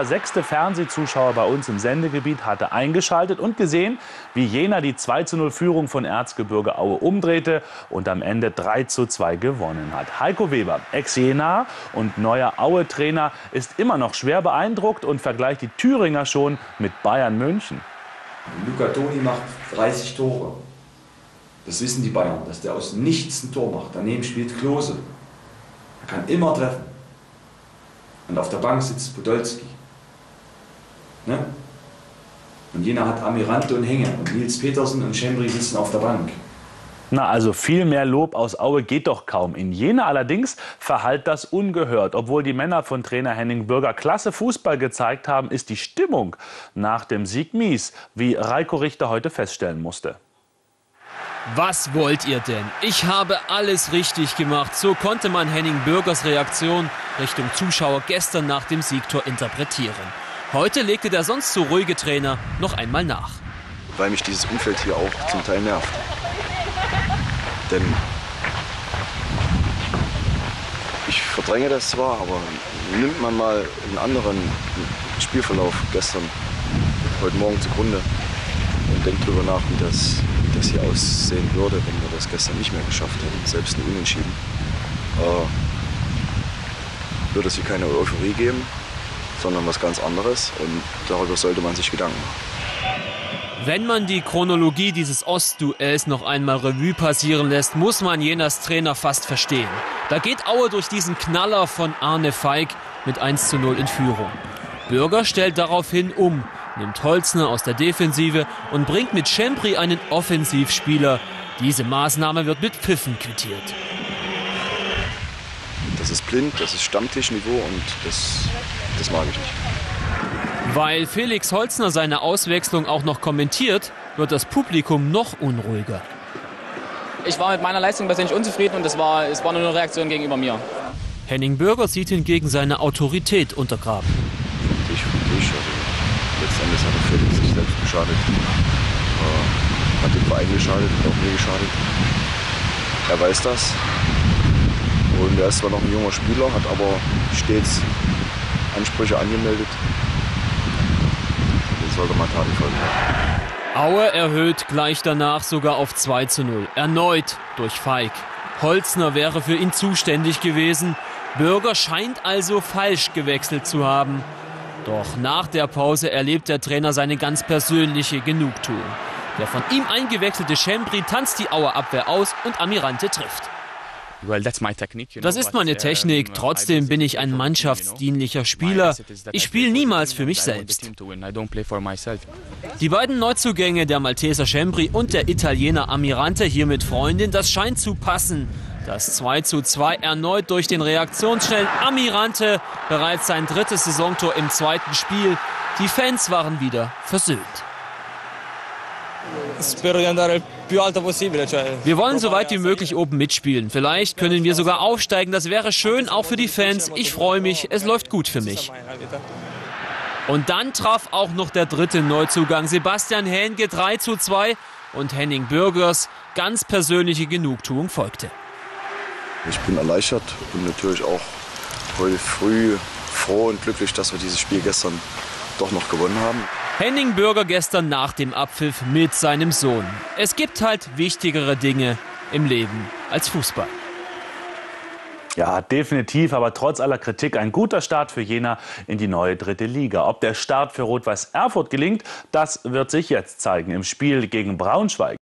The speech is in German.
Der sechste Fernsehzuschauer bei uns im Sendegebiet hatte eingeschaltet und gesehen, wie Jena die 2 0 Führung von Erzgebirge Aue umdrehte und am Ende 3 2 gewonnen hat. Heiko Weber, Ex-Jena und neuer Aue-Trainer, ist immer noch schwer beeindruckt und vergleicht die Thüringer schon mit Bayern München. Luca Toni macht 30 Tore. Das wissen die Bayern, dass der aus nichts ein Tor macht. Daneben spielt Klose. Er kann immer treffen. Und auf der Bank sitzt Podolski. Ne? Und jener hat Amirante und Henge. Und Nils Petersen und Schembri sitzen auf der Bank. Na, also viel mehr Lob aus Aue geht doch kaum. In Jena allerdings verhallt das ungehört. Obwohl die Männer von Trainer Henning Bürger klasse Fußball gezeigt haben, ist die Stimmung nach dem Sieg mies, wie Reiko Richter heute feststellen musste. Was wollt ihr denn? Ich habe alles richtig gemacht. So konnte man Henning Bürgers Reaktion Richtung Zuschauer gestern nach dem Siegtor interpretieren. Heute legte der sonst so ruhige Trainer noch einmal nach. Weil mich dieses Umfeld hier auch zum Teil nervt. Denn ich verdränge das zwar, aber nimmt man mal einen anderen Spielverlauf gestern, heute Morgen zugrunde und denkt darüber nach, wie das, wie das hier aussehen würde, wenn wir das gestern nicht mehr geschafft hätten, selbst ein Unentschieden, äh, würde es hier keine Euphorie geben, sondern was ganz anderes. Und darüber sollte man sich Gedanken machen. Wenn man die Chronologie dieses Ostduells noch einmal Revue passieren lässt, muss man Jenas Trainer fast verstehen. Da geht Aue durch diesen Knaller von Arne Feig mit 1 zu 0 in Führung. Bürger stellt daraufhin um, nimmt Holzner aus der Defensive und bringt mit Schempri einen Offensivspieler. Diese Maßnahme wird mit Pfiffen quittiert. Das ist blind, das ist Stammtischniveau und das, das mag ich nicht. Weil Felix Holzner seine Auswechslung auch noch kommentiert, wird das Publikum noch unruhiger. Ich war mit meiner Leistung persönlich unzufrieden und es war, es war nur eine Reaktion gegenüber mir. Henning Bürger sieht hingegen seine Autorität untergraben. Für dich, für dich. Also letztendlich hat er Felix sich selbst geschadet. Äh, hat dem Verein geschadet, hat auch mir geschadet. Er weiß das. Und er ist zwar noch ein junger Spieler, hat aber stets Ansprüche angemeldet. Den sollte man Taten folgen. Aue erhöht gleich danach sogar auf 2 zu 0. Erneut durch Feig. Holzner wäre für ihn zuständig gewesen. Bürger scheint also falsch gewechselt zu haben. Doch nach der Pause erlebt der Trainer seine ganz persönliche Genugtuung. Der von ihm eingewechselte Schembri tanzt die Auer Abwehr aus und Amirante trifft. Das ist meine Technik. Trotzdem bin ich ein mannschaftsdienlicher Spieler. Ich spiele niemals für mich selbst. Die beiden Neuzugänge, der Malteser Schembri und der Italiener Amirante, hier mit Freundin, das scheint zu passen. Das 2 zu 2 erneut durch den reaktionsschnellen Amirante. Bereits sein drittes Saisontor im zweiten Spiel. Die Fans waren wieder versöhnt. Wir wollen so weit wie möglich oben mitspielen. Vielleicht können wir sogar aufsteigen. Das wäre schön, auch für die Fans. Ich freue mich. Es läuft gut für mich. Und dann traf auch noch der dritte Neuzugang. Sebastian Hähnke 3 zu 2 und Henning Bürgers ganz persönliche Genugtuung folgte. Ich bin erleichtert und natürlich auch heute früh froh und glücklich, dass wir dieses Spiel gestern doch noch gewonnen haben. Henning Bürger gestern nach dem Abpfiff mit seinem Sohn. Es gibt halt wichtigere Dinge im Leben als Fußball. Ja, definitiv, aber trotz aller Kritik ein guter Start für Jena in die neue dritte Liga. Ob der Start für Rot-Weiß Erfurt gelingt, das wird sich jetzt zeigen im Spiel gegen Braunschweig.